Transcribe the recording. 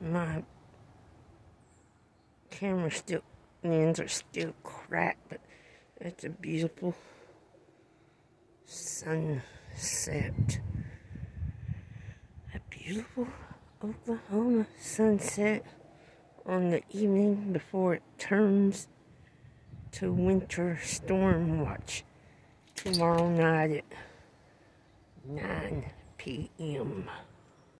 my camera still lens are still cracked, but it's a beautiful sunset. A beautiful Oklahoma sunset on the evening before it turns to winter storm watch tomorrow night at 9 p.m.